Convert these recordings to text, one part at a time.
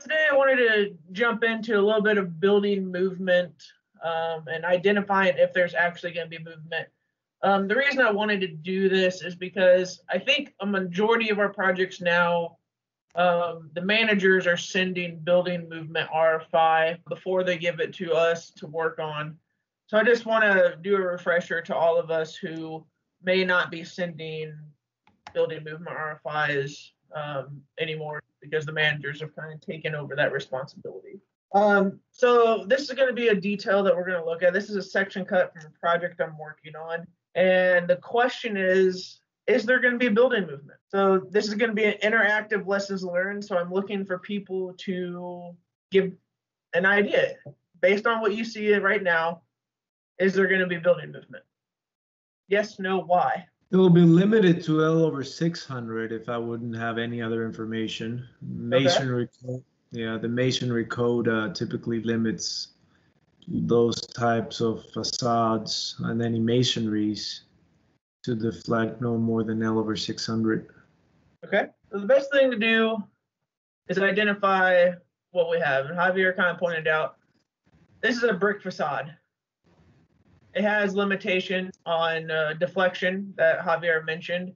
today I wanted to jump into a little bit of building movement um, and identifying if there's actually going to be movement. Um, the reason I wanted to do this is because I think a majority of our projects now, um, the managers are sending building movement RFI before they give it to us to work on. So I just want to do a refresher to all of us who may not be sending building movement RFIs um, anymore because the managers have kind of taken over that responsibility. Um, so this is going to be a detail that we're going to look at. This is a section cut from a project I'm working on. And the question is, is there going to be a building movement? So this is going to be an interactive lessons learned. So I'm looking for people to give an idea based on what you see right now. Is there going to be building movement? Yes, no, why? It will be limited to L over 600 if I wouldn't have any other information. Masonry, code, yeah, the masonry code uh, typically limits those types of facades and any masonries to deflect no more than L over 600. Okay. So the best thing to do is identify what we have. And Javier kind of pointed out this is a brick facade. It has limitation on uh, deflection that Javier mentioned,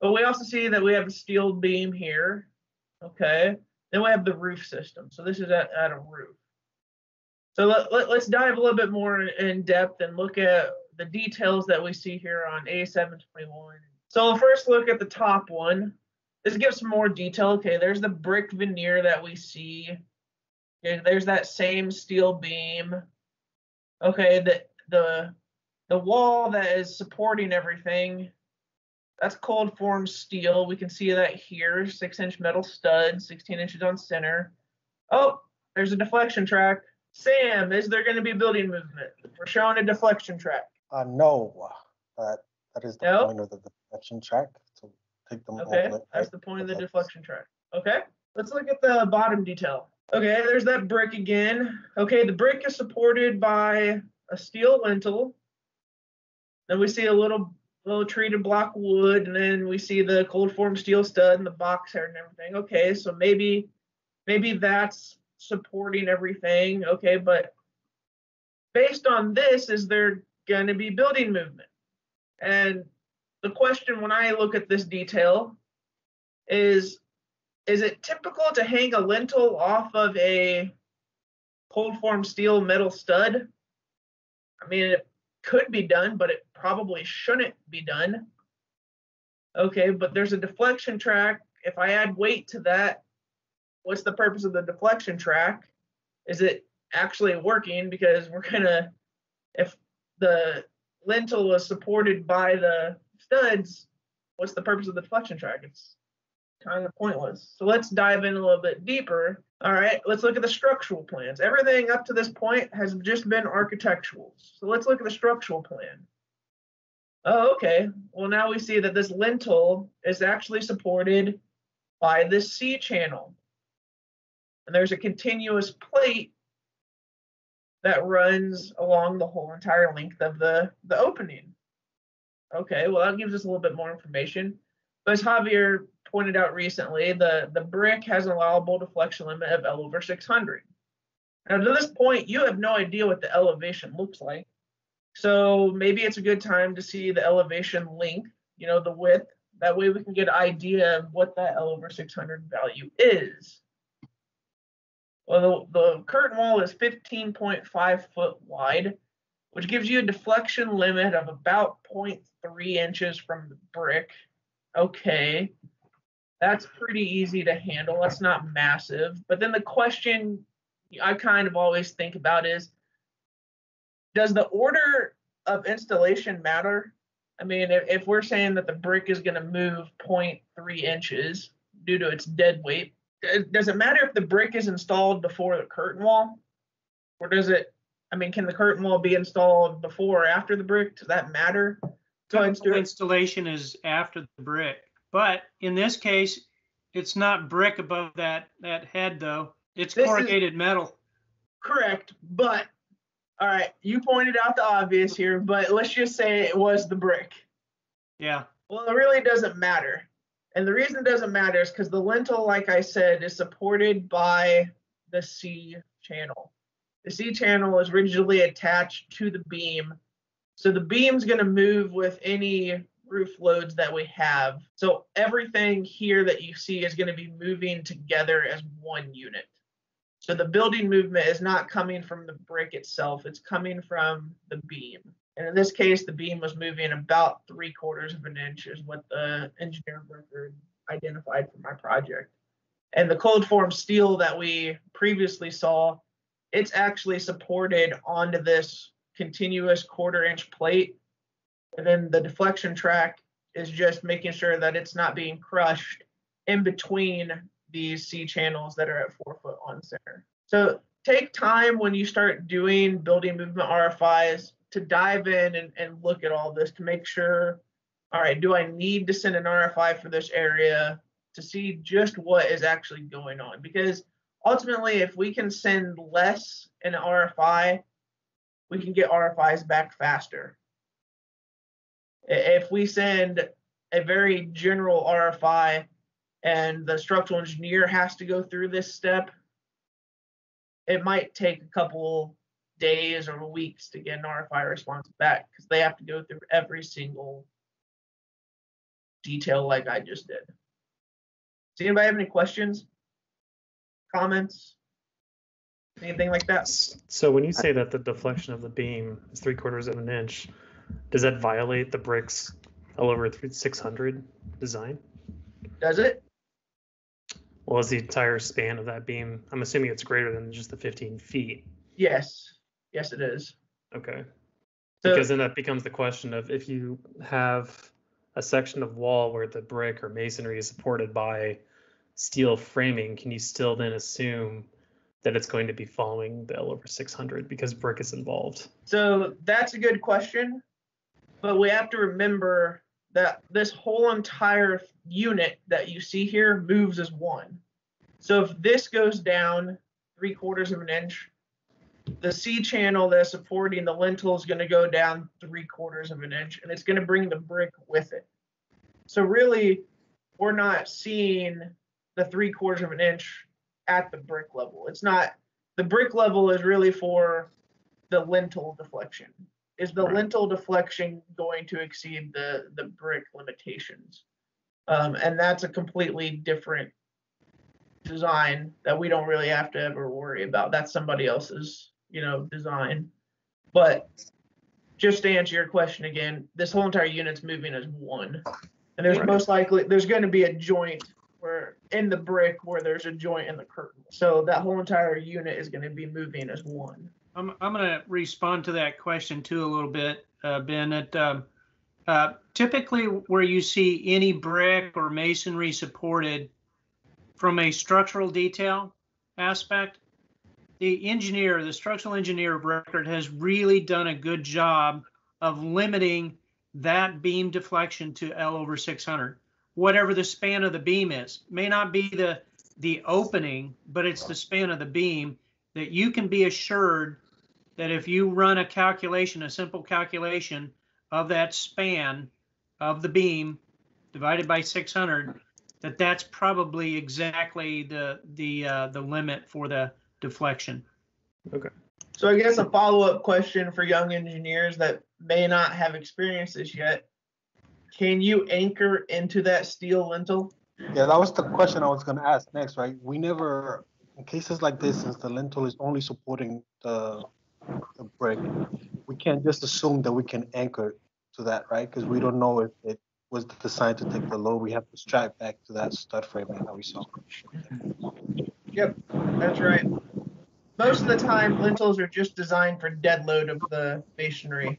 but we also see that we have a steel beam here. Okay. Then we have the roof system. So this is at, at a roof. So let, let, us dive a little bit more in depth and look at the details that we see here on A721. So first look at the top one. This gives some more detail. Okay, there's the brick veneer that we see. Okay, there's that same steel beam. Okay, the the the wall that is supporting everything, that's cold form steel. We can see that here, six inch metal stud, 16 inches on center. Oh, there's a deflection track. Sam, is there going to be building movement? We're showing a deflection track. Uh, no, that that is the No? point of the deflection track to take them Okay, over. that's the point of the deflection track. Okay, let's look at the bottom detail. Okay, there's that brick again. Okay, the brick is supported by a steel lintel. Then we see a little little treated block wood, and then we see the cold form steel stud and the box here and everything. Okay, so maybe maybe that's supporting everything. Okay, but based on this, is there going to be building movement? And the question when I look at this detail is is it typical to hang a lintel off of a cold form steel metal stud? I mean, it could be done, but it probably shouldn't be done. Okay, but there's a deflection track. If I add weight to that, what's the purpose of the deflection track? Is it actually working? Because we're gonna, if the lintel was supported by the studs, what's the purpose of the deflection track? It's kind of pointless. So let's dive in a little bit deeper. All right, let's look at the structural plans. Everything up to this point has just been architectural. So let's look at the structural plan. Oh, okay. Well, now we see that this lintel is actually supported by this C channel. And there's a continuous plate that runs along the whole entire length of the, the opening. Okay, well, that gives us a little bit more information. But as Javier pointed out recently, the, the brick has an allowable deflection limit of L over 600. Now, to this point, you have no idea what the elevation looks like. So maybe it's a good time to see the elevation length, you know, the width. That way we can get an idea of what that L over 600 value is. Well, the, the curtain wall is 15.5 foot wide, which gives you a deflection limit of about 0.3 inches from the brick. Okay, that's pretty easy to handle. That's not massive. But then the question I kind of always think about is does the order of installation matter? I mean, if, if we're saying that the brick is going to move 0.3 inches due to its dead weight, does it matter if the brick is installed before the curtain wall? Or does it, I mean, can the curtain wall be installed before or after the brick? Does that matter? Typical installation is after the brick, but in this case, it's not brick above that, that head though. It's This is- corrugated metal. Correct, but all right, you pointed out the obvious here, but let's just say it was the brick. Yeah, Well, it really doesn't matter. And the reason it doesn't matter is because the lintel, like I said, is supported by the C channel. The C channel is rigidly attached to the beam. So the beam's going to move with any roof loads that we have. So everything here that you see is going to be moving together as one unit. So the building movement is not coming from the brick itself, it's coming from the beam. And in this case, the beam was moving about three quarters of an inch is what the engineer record identified for my project. And the cold form steel that we previously saw, it's actually supported onto this continuous quarter inch plate. And then the deflection track is just making sure that it's not being crushed in between these C channels that are at four foot on center. So take time when you start doing building movement RFIs to dive in and, and look at all this to make sure, all right, do I need to send an RFI for this area to see just what is actually going on? Because ultimately, if we can send less an RFI, we can get RFIs back faster. If we send a very general RFI and the structural engineer has to go through this step, it might take a couple days or weeks to get an RFI response back because they have to go through every single detail like I just did. Does anybody have any questions, comments, anything like that? So when you say that the deflection of the beam is three quarters of an inch, does that violate the bricks L over 600 design? Does it? Well, is the entire span of that beam? I'm assuming it's greater than just the 15 feet. Yes. Yes, it is. Okay. So, Because then that becomes the question of if you have a section of wall where the brick or masonry is supported by steel framing, can you still then assume that it's going to be following the L over 600 because brick is involved? so that's a good question, but we have to remember that this whole entire unit that you see here moves as one. So if this goes down three quarters of an inch, the C channel that's supporting the lintel is going to go down three quarters of an inch and it's going to bring the brick with it. So really, we're not seeing the three quarters of an inch at the brick level. It's not, the brick level is really for the lintel deflection. Is the Right. lintel deflection going to exceed the, the brick limitations? Um, and that's a completely different design that we don't really have to ever worry about. That's somebody else's, you know, design. But just to answer your question again, this whole entire unit's moving as one. And there's Right. most likely there's going to be a joint in the brick where there's a joint in the curtain. So that whole entire unit is going to be moving as one. I'm, I'm going to respond to that question too a little bit, uh, Ben. That um, uh, typically where you see any brick or masonry supported from a structural detail aspect, the engineer, the structural engineer of record has really done a good job of limiting that beam deflection to L over 600, whatever the span of the beam is. May not be the the opening, but it's the span of the beam that you can be assured that if you run a calculation, a simple calculation of that span of the beam divided by 600, that that's probably exactly the the uh, the limit for the deflection. Okay. So I guess a follow-up question for young engineers that may not have experienced this yet. Can you anchor into that steel lintel? Yeah, that was the question I was gonna ask next, right? We never, in cases like this, since the lintel is only supporting the, the brick, we can't just assume that we can anchor to that, right? Because we don't know if it was designed to take the load. We have to strap back to that stud framing that we saw. Yep, that's right. Most of the time, lintels are just designed for dead load of the masonry.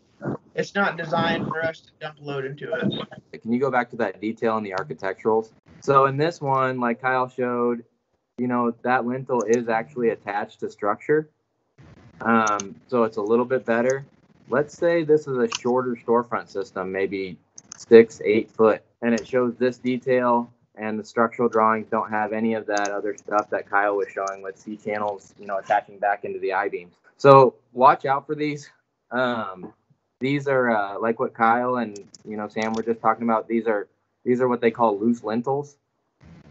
It's not designed for us to dump load into it. Can you go back to that detail in the architecturals? So in this one, like Kyle showed, you know, that lintel is actually attached to structure. Um, so it's a little bit better. Let's say this is a shorter storefront system, maybe six, eight foot, and it shows this detail and the structural drawings don't have any of that other stuff that Kyle was showing with C channels, you know, attaching back into the I-beams. So watch out for these. Um, these are uh, like what Kyle and you know Sam were just talking about. These are these are what they call loose lintels.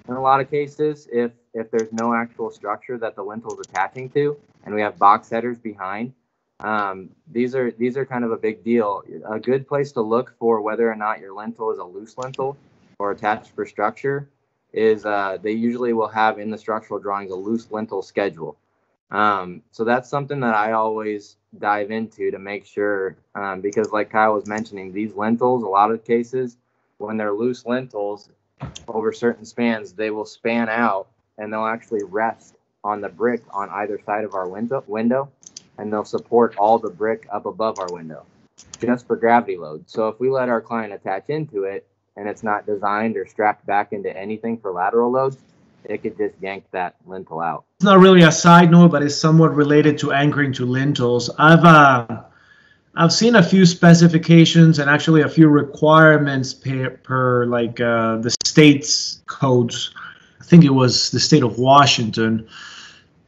in a lot of cases if if there's no actual structure that the lintel is attaching to, and we have box headers behind. Um, these are these are kind of a big deal. A good place to look for whether or not your lintel is a loose lintel or attached for structure is uh, they usually will have in the structural drawings a loose lintel schedule. Um, so that's something that I always dive into to make sure, um, because like Kyle was mentioning, these lintels, a lot of cases, when they're loose lintels over certain spans, they will span out and they'll actually rest on the brick on either side of our window, window and they'll support all the brick up above our window just for gravity load. So if we let our client attach into it and it's not designed or strapped back into anything for lateral loads, it could just yank that lintel out. It's not really a side note, but it's somewhat related to anchoring to lintels. I've uh, I've seen a few specifications and actually a few requirements per, per like uh, the state's codes. I think it was the state of Washington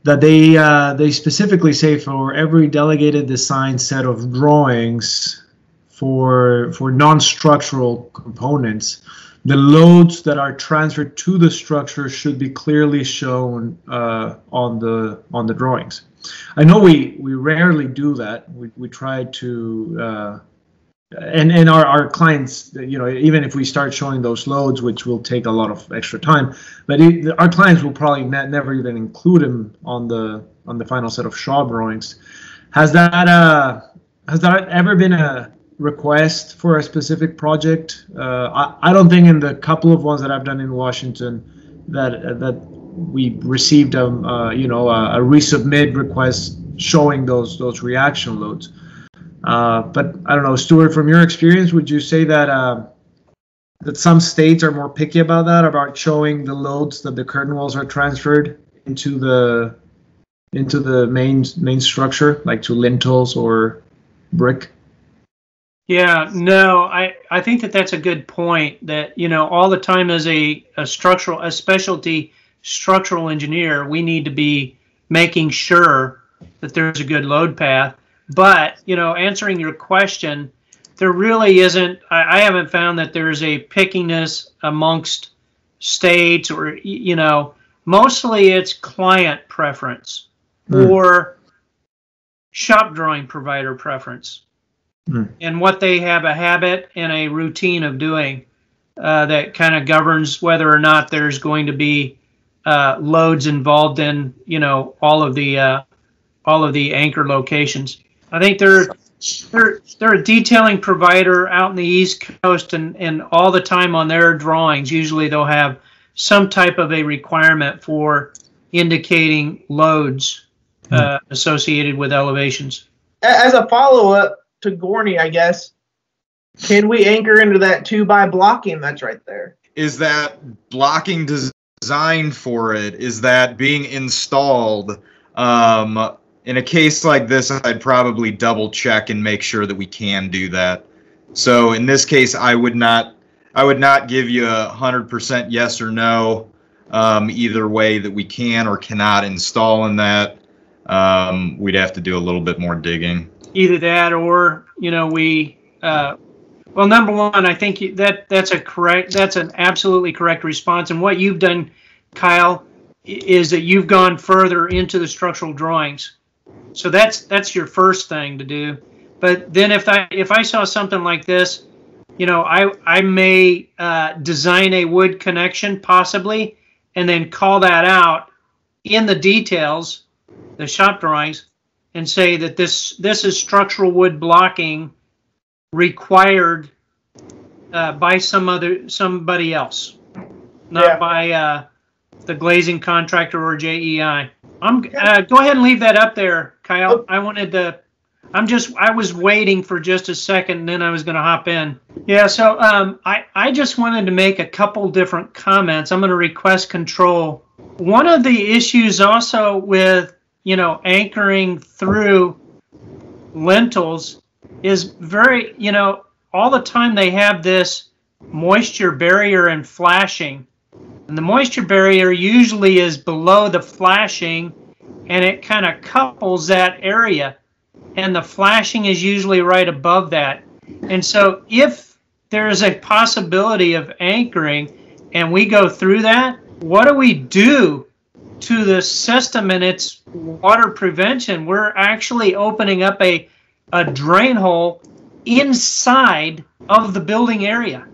that they uh, they specifically say for every delegated design set of drawings for for non-structural components the loads that are transferred to the structure should be clearly shown uh, on the on the drawings. I know we we rarely do that. We we try to uh, and and our, our clients, you know, even if we start showing those loads, which will take a lot of extra time, but it, our clients will probably ne- never even include them on the on the final set of shop drawings. Has that uh has that ever been a request for a specific project. Uh, I, I don't think in the couple of ones that I've done in Washington that uh, that we received a um, uh, you know a, a, resubmit request showing those those reaction loads. Uh, but I don't know, Stuart, from your experience, would you say that uh, that some states are more picky about that, about showing the loads that the curtain walls are transferred into the into the main main structure, like to lintels or brick? Yeah, no, I, I think that that's a good point that, you know, all the time as a, a structural, a specialty structural engineer, we need to be making sure that there's a good load path. But, you know, answering your question, there really isn't, I, I haven't found that there's a pickiness amongst states or, you know, mostly it's client preference mm. or shop drawing provider preference mm. and what they have a habit and a routine of doing uh, that kind of governs whether or not there's going to be uh, loads involved in you know all of the uh, all of the anchor locations. I think they're they're they're a detailing provider out in the East Coast, and and all the time on their drawings, usually they'll have some type of a requirement for indicating loads uh, associated with elevations. As a follow up, to Gorney, I guess. Can we anchor into that two by blocking that's right there? Is that blocking designed for it? Is that being installed? Um, in a case like this, I'd probably double check and make sure that we can do that. So in this case, I would not, I would not give you a hundred percent yes or no um, either way that we can or cannot install in that. Um, we'd have to do a little bit more digging either that or you know we uh, well number one i think that that's a correct that's an absolutely correct response. And what you've done kyle is that you've gone further into the structural drawings. So that's that's your first thing to do. But then if i if i saw something like this you know i i may uh, design a wood connection possibly and then call that out in the details the shop drawings and say that this this is structural wood blocking required uh, by some other somebody else, not yeah. by uh, the glazing contractor or JEI. I'm uh, go ahead and leave that up there, Kyle. Oh. I wanted to. I'm just. I was waiting for just a second, and then I was going to hop in. Yeah. So um, I I just wanted to make a couple different comments. I'm going to request control. One of the issues also with you know, anchoring through lintels is very, you know, all the time they have this moisture barrier and flashing. And the moisture barrier usually is below the flashing and it kind of couples that area. And the flashing is usually right above that. And so if there is a possibility of anchoring and we go through that, what do we do to the system and its water prevention? We're actually opening up a, a drain hole inside of the building area.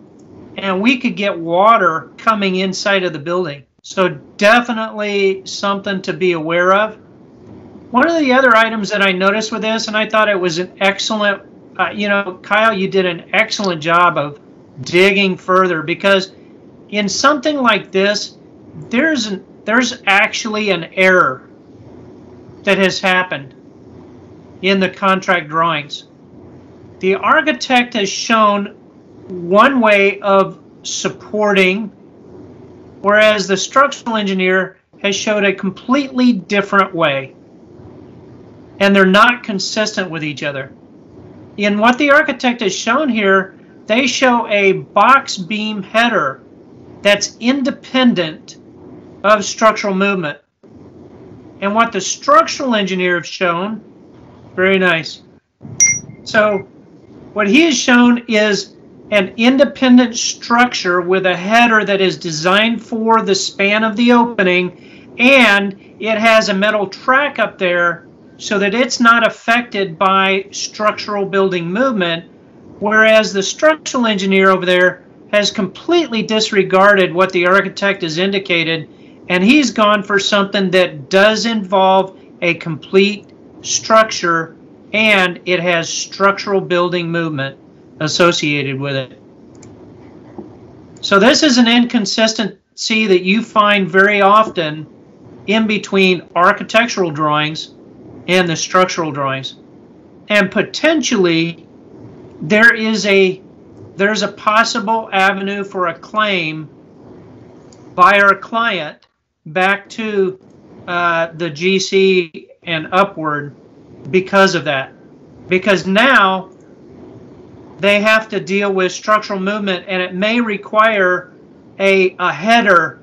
And we could get water coming inside of the building. So definitely something to be aware of. One of the other items that I noticed with this, and I thought it was an excellent, uh, you know, Kyle, you did an excellent job of digging further because in something like this, there's an, there's actually an error that has happened in the contract drawings. The architect has shown one way of supporting, whereas the structural engineer has showed a completely different way. And they're not consistent with each other. In what the architect has shown here, they show a box beam header that's independent of structural movement. And what the structural engineer has shown, very nice. So what he has shown is an independent structure with a header that is designed for the span of the opening and it has a metal track up there so that it's not affected by structural building movement whereas the structural engineer over there has completely disregarded what the architect has indicated and he's gone for something that does involve a complete structure and it has structural building movement associated with it. So this is an inconsistency that you find very often in between architectural drawings and the structural drawings. And potentially there is a there's a possible avenue for a claim by our client back to uh, the GC and upward because of that. Because now they have to deal with structural movement and it may require a, a header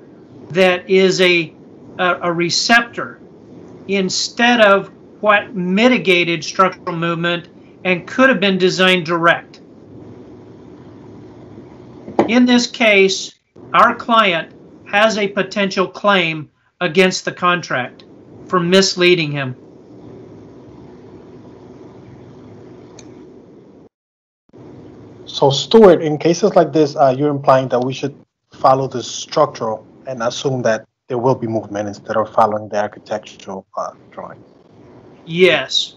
that is a, a, a receptor instead of what mitigated structural movement and could have been designed direct. In this case, our client has a potential claim against the contract for misleading him. So Stuart, in cases like this, uh, you're implying that we should follow the structural and assume that there will be movement instead of following the architectural uh, drawing. Yes.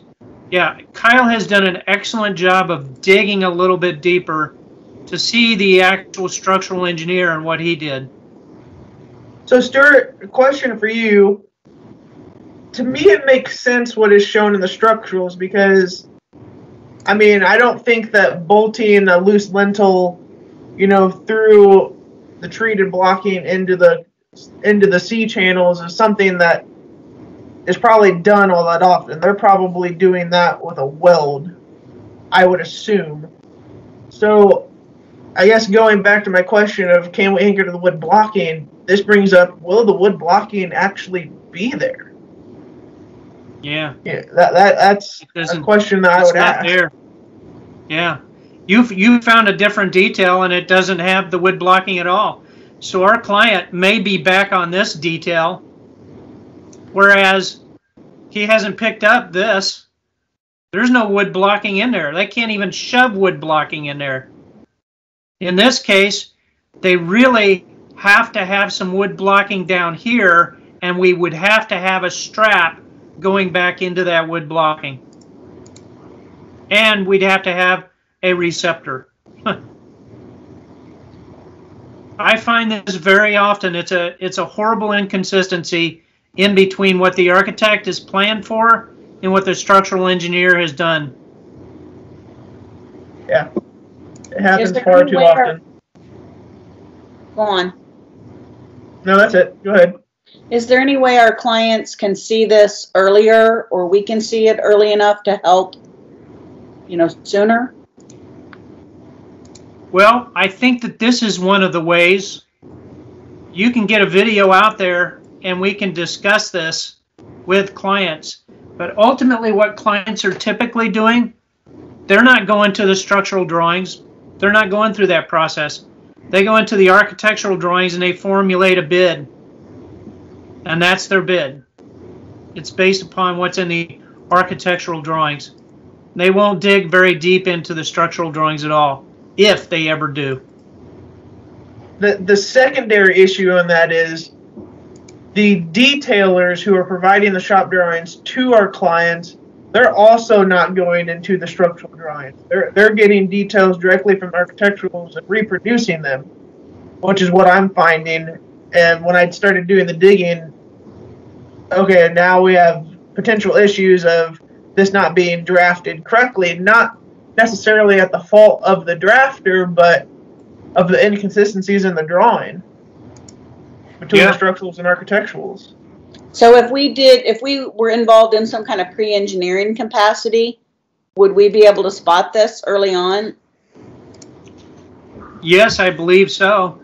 Yeah, Kyle has done an excellent job of digging a little bit deeper to see the actual structural engineer and what he did. So, Stuart, question for you. To me, it makes sense what is shown in the structurals because, I mean, I don't think that bolting a loose lintel, you know, through the treated blocking into the into the C channels is something that is probably done all that often. They're probably doing that with a weld, I would assume. So, I guess going back to my question of can we anchor to the wood blocking, this brings up will the wood blocking actually be there? Yeah. Yeah, that, that that's a question that I would not ask. there. Yeah. You've, you found a different detail and it doesn't have the wood blocking at all. So our client may be back on this detail, whereas he hasn't picked up this. There's no wood blocking in there. They can't even shove wood blocking in there. In this case, they really have to have some wood blocking down here, and we would have to have a strap going back into that wood blocking. And we'd have to have a receptor. I find this very often. It's a it's a horrible inconsistency in between what the architect has planned for and what the structural engineer has done. Yeah, it happens far too often. Go on. No, that's it. Go ahead. Is there any way our clients can see this earlier or we can see it early enough to help, you know, sooner? Well, I think that this is one of the ways you can get a video out there and we can discuss this with clients. But ultimately, what clients are typically doing, they're not going to the structural drawings, they're not going through that process. They go into the architectural drawings and they formulate a bid and that's their bid. It's based upon what's in the architectural drawings. They won't dig very deep into the structural drawings at all, if they ever do. The the secondary issue on that is the detailers who are providing the shop drawings to our clients, they're also not going into the structural drawings. They're they're getting details directly from architecturals and reproducing them, which is what I'm finding. And when I started doing the digging, okay, now we have potential issues of this not being drafted correctly, not necessarily at the fault of the drafter, but of the inconsistencies in the drawing between Yeah. the structurals and architecturals. So if we did, if we were involved in some kind of pre-engineering capacity, would we be able to spot this early on? Yes, I believe so.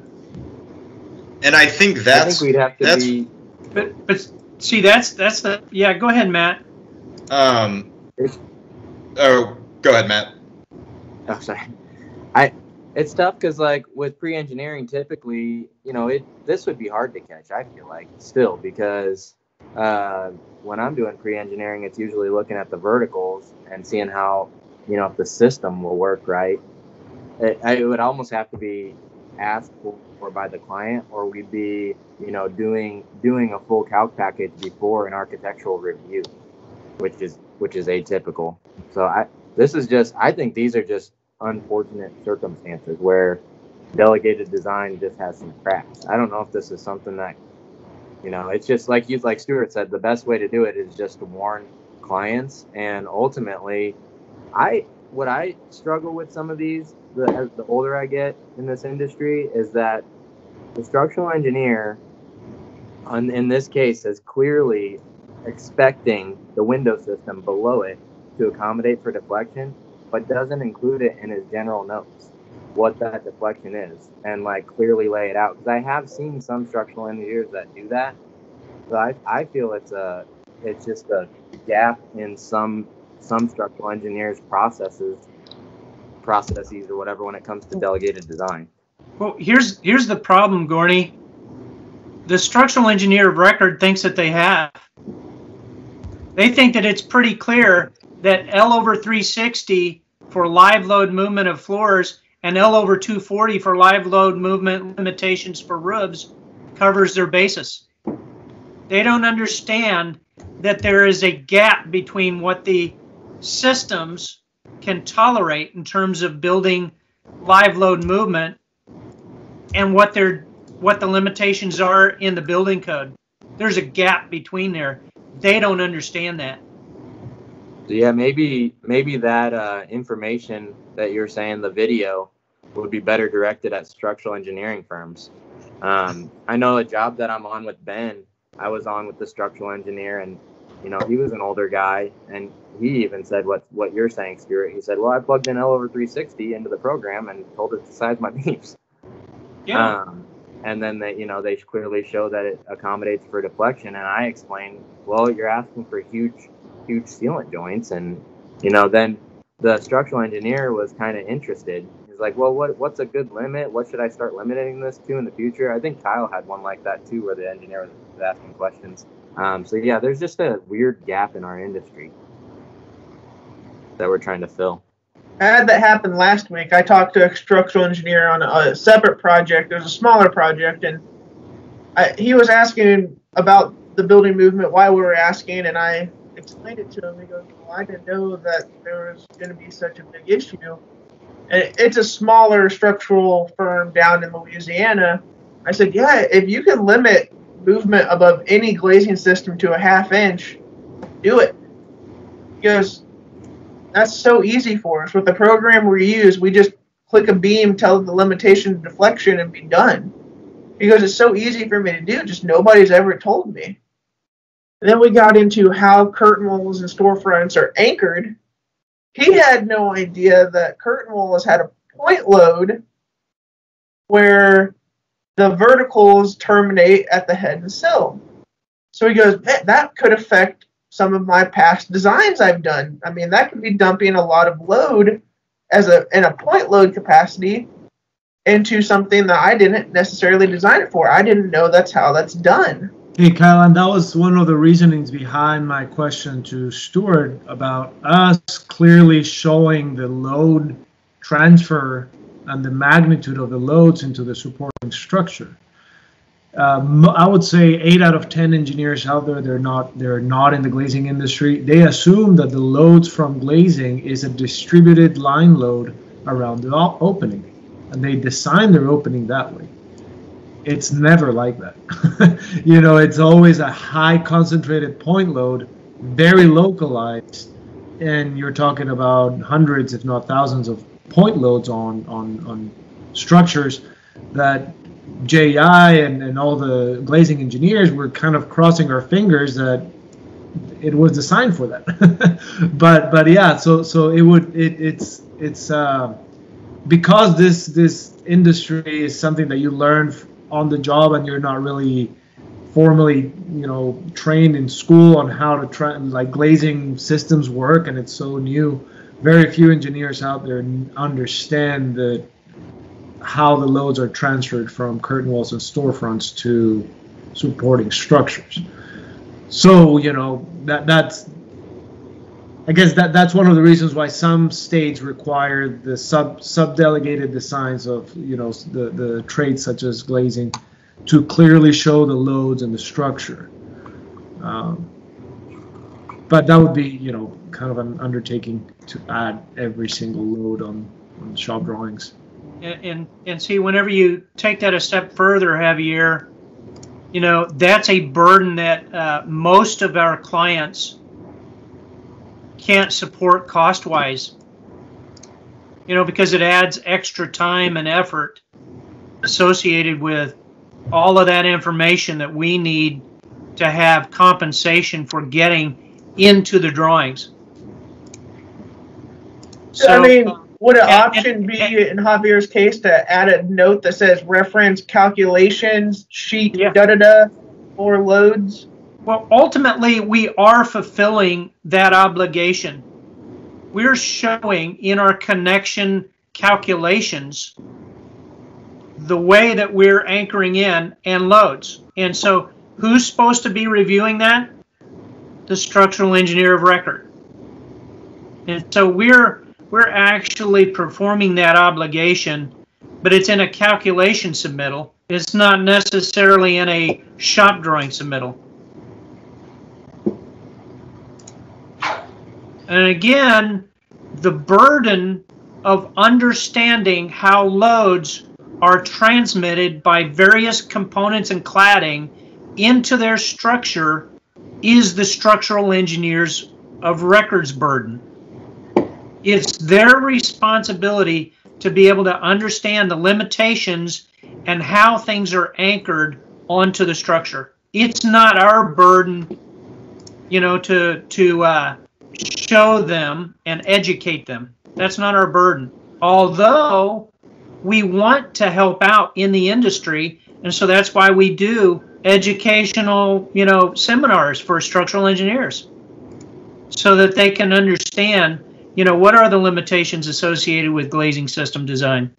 And I think I that's think we'd have to that's- be. But but see, that's that's the yeah. Go ahead, Matt. um. Oh, go ahead, Matt. Oh, sorry. I. It's tough because like with pre-engineering, typically, you know, it this would be hard to catch. I feel like still because uh, when I'm doing pre-engineering, it's usually looking at the verticals and seeing how you know if the system will work right. It, it would almost have to be asked for by the client, or we'd be you know doing doing a full calc package before an architectural review, which is which is atypical. So I this is just I think these are just unfortunate circumstances where delegated design just has some cracks. I don't know if this is something that you know, it's just like you like Stuart said, the best way to do it is just to warn clients. And ultimately I what I struggle with some of these the as the older I get in this industry is that the structural engineer on, in this case is clearly expecting the window system below it to accommodate for deflection, but doesn't include it in his general notes what that deflection is and like clearly lay it out. Because I have seen some structural engineers that do that. So I, I feel it's a it's just a gap in some some structural engineers processes processes or whatever when it comes to delegated design. Well, here's here's the problem, Gorney. The structural engineer of record thinks that they have. They think that it's pretty clear that L over 360 for live load movement of floors and L over 240 for live load movement limitations for roofs covers their basis. They don't understand that there is a gap between what the systems can tolerate in terms of building live load movement and what their what the limitations are in the building code. There's a gap between there. They don't understand that. Yeah, maybe maybe that uh, information that you're saying, the video, would be better directed at structural engineering firms. Um, I know a job that I'm on with Ben. I was on with the structural engineer, and you know he was an older guy, and he even said what what you're saying, Stuart. He said, "Well, I plugged in L over 360 into the program and told it to size my beams." Um, and then they, you know, they clearly show that it accommodates for deflection. And I explained, well, you're asking for huge, huge sealant joints, and you know, then the structural engineer was kind of interested. He's like, well, what, what's a good limit? What should I start limiting this to in the future? I think Kyle had one like that too, where the engineer was asking questions. Um, so yeah, there's just a weird gap in our industry that we're trying to fill. I had that happen last week. I talked to a structural engineer on a separate project. It was a smaller project, and I, he was asking about the building movement, why we were asking, and I explained it to him. He goes, "Well, I didn't know that there was going to be such a big issue." It's a smaller structural firm down in Louisiana. I said, "Yeah, if you can limit movement above any glazing system to a half inch, do it." He goes, that's so easy for us. With the program we use, we just click a beam, tell the limitation of deflection, and be done. Because it's so easy for me to do, just nobody's ever told me. And then we got into how curtain walls and storefronts are anchored. He had no idea that curtain walls had a point load where the verticals terminate at the head and sill. So he goes, that, could affect some of my past designs I've done. I mean, that could be dumping a lot of load as a in a point load capacity into something that I didn't necessarily design it for. I didn't know that's how that's done. Hey, Kyle, and that was one of the reasonings behind my question to Stuart about us clearly showing the load transfer and the magnitude of the loads into the supporting structure. Um, I would say eight out of ten engineers out there they're not they're not in the glazing industry. They assume that the loads from glazing is a distributed line load around the opening, and they design their opening that way it's never like that. you know, it's always a high concentrated point load, very localized, and you're talking about hundreds, if not thousands, of point loads on on on structures that JEI and, and all the glazing engineers were kind of crossing our fingers that it was designed for that. but but yeah, so so it would it, it's it's uh, because this this industry is something that you learn on the job and you're not really formally you know trained in school on how to try like glazing systems work and it's so new. Very few engineers out there understand the how the loads are transferred from curtain walls and storefronts to supporting structures. So you know that that's I guess that that's one of the reasons why some states require the sub sub delegated designs of you know the the trades such as glazing to clearly show the loads and the structure. Um, but that would be you know kind of an undertaking to add every single load on, on shop drawings. And, and and see whenever you take that a step further, Javier, you know that's a burden that uh, most of our clients can't support cost wise. You know, because it adds extra time and effort associated with all of that information that we need to have compensation for getting into the drawings. So, I mean, would an option be in Javier's case to add a note that says reference calculations sheet yeah. da da da for loads? Well, ultimately, we are fulfilling that obligation. We're showing in our connection calculations the way that we're anchoring in and loads. And so, who's supposed to be reviewing that? The structural engineer of record. And so we're we're actually performing that obligation, but it's in a calculation submittal. It's not necessarily in a shop drawing submittal. And again, the burden of understanding how loads are transmitted by various components and cladding into their structure is the structural engineers of records burden. It's their responsibility to be able to understand the limitations and how things are anchored onto the structure. It's not our burden, you know, to to uh, show them and educate them. That's not our burden. Although we want to help out in the industry, and so that's why we do educational, you know, seminars for structural engineers so that they can understand, you know, what are the limitations associated with glazing system design.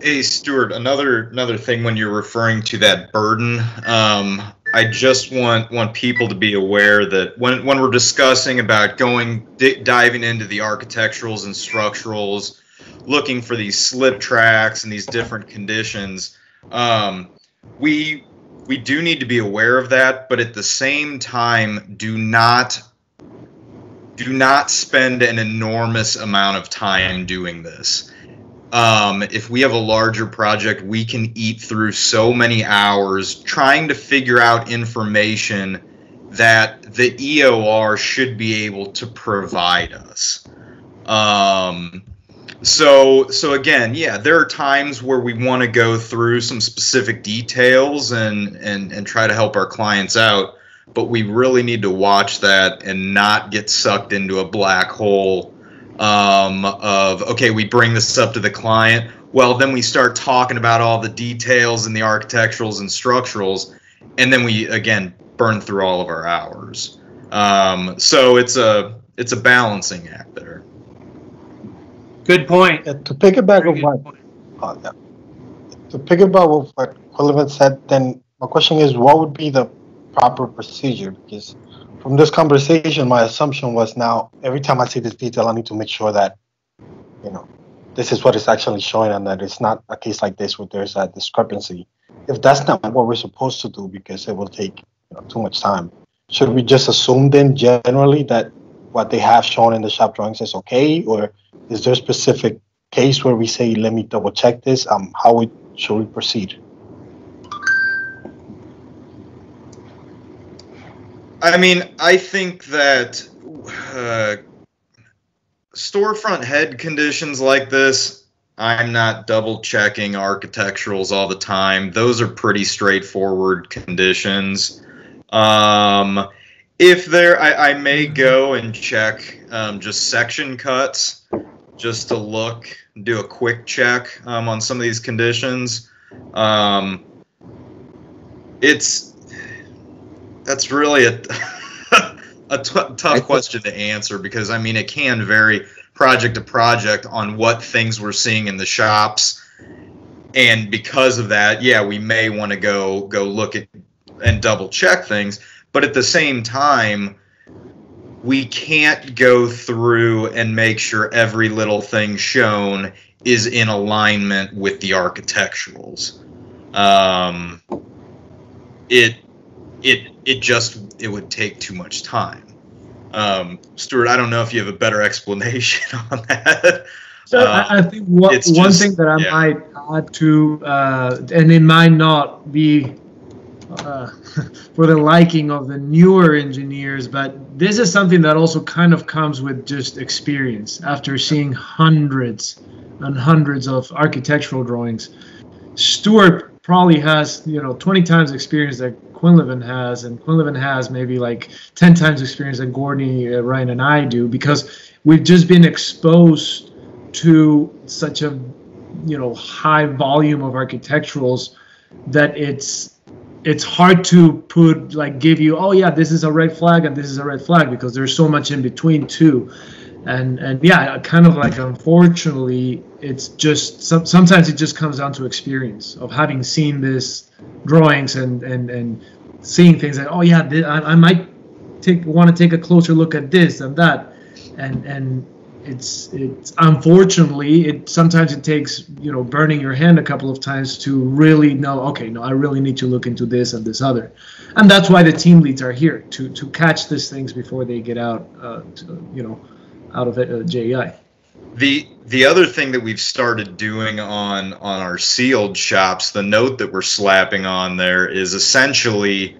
Hey, Stuart, another another thing when you're referring to that burden, um, I just want want people to be aware that when when we're discussing about going diving into the architecturals and structurals, looking for these slip tracks and these different conditions, um, we we do need to be aware of that, but at the same time, do not do not spend an enormous amount of time doing this um, if we have a larger project, we can eat through so many hours trying to figure out information that the EOR should be able to provide us. Um, so, so again, yeah, there are times where we want to go through some specific details and, and, and try to help our clients out, but we really need to watch that and not get sucked into a black hole um, of okay, we bring this up to the client. Well, then we start talking about all the details and the architecturals and structurals, and then we again burn through all of our hours. Um, so it's a it's a balancing act there. Good point. Yeah, to piggyback on what uh, yeah. to piggyback on what Quillivan said, then my question is, what would be the proper procedure? Because from this conversation, my assumption was now every time I see this detail, I need to make sure that, you know, this is what it's actually showing and that it's not a case like this where there's a discrepancy. If that's not what we're supposed to do because it will take you know, too much time, should we just assume then generally that what they have shown in the shop drawings is okay? Or is there a specific case where we say, let me double check this? Um, how we, should we proceed? I mean, I think that uh, storefront head conditions like this, I'm not double checking architecturals all the time. Those are pretty straightforward conditions. Um, if there, I, I may go and check um, just section cuts just to look, do a quick check um, on some of these conditions. Um, it's that's really a a t- tough question to answer because I mean it can vary project to project on what things we're seeing in the shops, and because of that, yeah, we may want to go go look at and double check things, but at the same time. We can't go through and make sure every little thing shown is in alignment with the architecturals. Um, it it it just it would take too much time. Um, Stuart, I don't know if you have a better explanation on that. So Uh, I, I think what, one just- thing that I yeah. might add to, uh, and it might not be uh, for the liking of the newer engineers, but this is something that also kind of comes with just experience. After seeing hundreds and hundreds of architectural drawings, Stuart probably has you know 20 times experience that Quinlivan has, and Quinlivan has maybe like 10 times experience that Gordney, uh, Ryan, and I do because we've just been exposed to such a you know high volume of architecturals that it's it's hard to put like give you oh yeah this is a red flag and this is a red flag because there's so much in between too and and yeah kind of like unfortunately it's just some, sometimes it just comes down to experience of having seen this drawings and and and seeing things like oh yeah thi- I, I might take want to take a closer look at this and that. And and it's it's unfortunately it sometimes it takes you know burning your hand a couple of times to really know okay no i really need to look into this and this other. And that's why the team leads are here to to catch these things before they get out uh, to, you know out of uh, JEI The the other thing that we've started doing on on our sealed shops, the note that we're slapping on there is essentially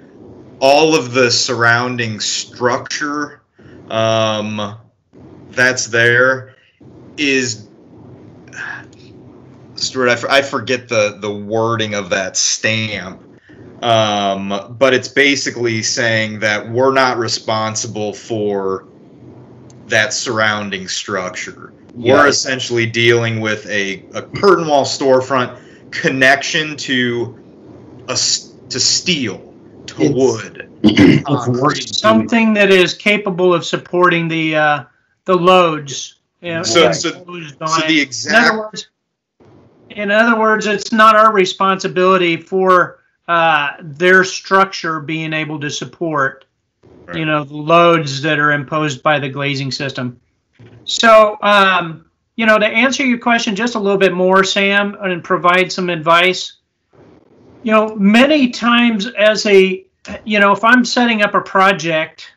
all of the surrounding structure um, that's there is Stuart. I, I forget the the wording of that stamp. Um, but it's basically saying that we're not responsible for that surrounding structure. We're essentially dealing with a, a curtain wall storefront connection to a s- to steel to It's- wood. It's worded Something that is capable of supporting the, uh, the loads. you know, So- imposed so- So it. the In other exact words, in other words, it's not our responsibility for uh, their structure being able to support, you know, the loads that are imposed by the glazing system. So, um, you know, to answer your question just a little bit more, Sam, and provide some advice, you know, many times as a, you know, if I'm setting up a project,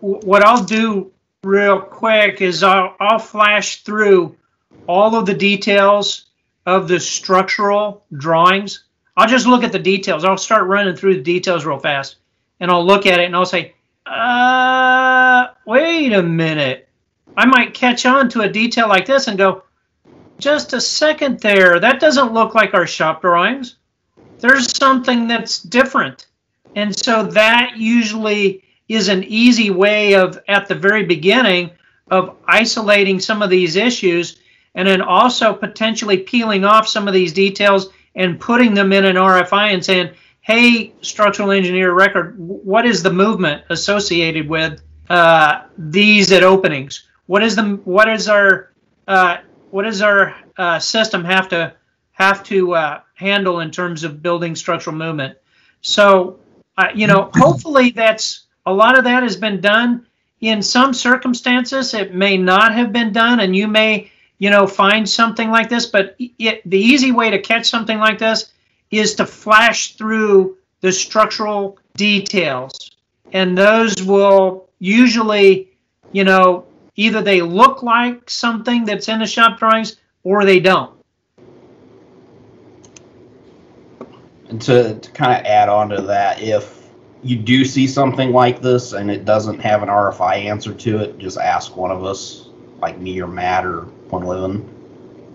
what I'll do real quick is I'll, I'll flash through all of the details of the structural drawings. I'll just look at the details. I'll start running through the details real fast and I'll look at it and I'll say, uh, wait a minute. I might catch on to a detail like this and go, just a second there. That doesn't look like our shop drawings. There's something that's different. And so that usually is an easy way of, at the very beginning, of isolating some of these issues and then also potentially peeling off some of these details and putting them in an RFI and saying, hey, structural engineer record, what is the movement associated with uh, these at openings? What is the what is our uh, what does our uh, system have to have to uh, handle in terms of building structural movement? So, uh, you know, hopefully that's a lot of that has been done. In some circumstances, it may not have been done, and you may, you know, find something like this. But it, the easy way to catch something like this is to flash through the structural details, and those will usually, you know, either they look like something that's in the shop drawings or they don't. And to, to kind of add on to that, if you do see something like this and it doesn't have an RFI answer to it, just ask one of us, like me or Matt or Quinlivan.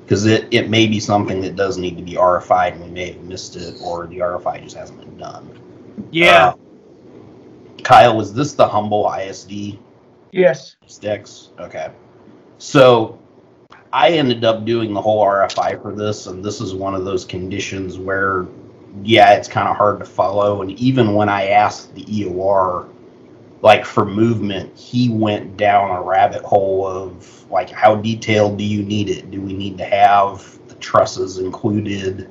Because it, it may be something that does need to be RFI'd and we may have missed it or the RFI just hasn't been done. Yeah. Uh, Kyle, was this the Humble ISD Yes. sticks? Okay. So I ended up doing the whole RFI for this, and this is one of those conditions where, yeah, it's kind of hard to follow. And even when I asked the EOR, like for movement, he went down a rabbit hole of like, how detailed do you need it? Do we need to have the trusses included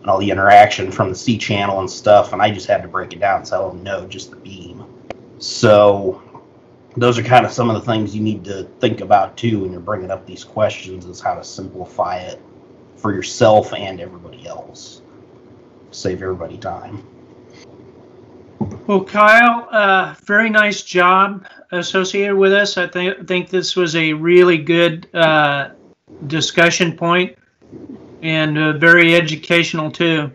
and all the interaction from the C channel and stuff? And I just had to break it down and tell him, no, just the beam. So those are kind of some of the things you need to think about too when you're bringing up these questions is how to simplify it for yourself and everybody else save everybody time Well, Kyle, uh, very nice job associated with us. I think think this was a really good uh, discussion point and uh, very educational too.